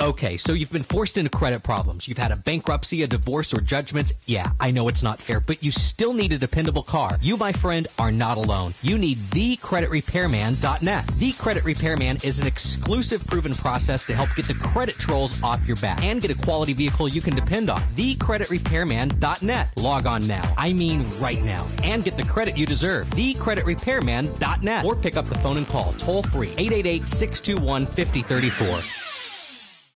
Okay, so you've been forced into credit problems. You've had a bankruptcy, a divorce, or judgments. Yeah, I know it's not fair, but you still need a dependable car. You, my friend, are not alone. You need thecreditrepairman.net. The Credit Repairman is an exclusive proven process to help get the credit trolls off your back and get a quality vehicle you can depend on. Thecreditrepairman.net. Log on now. I mean right now. And get the credit you deserve. Thecreditrepairman.net. Or pick up the phone and call toll free 888 621 5034.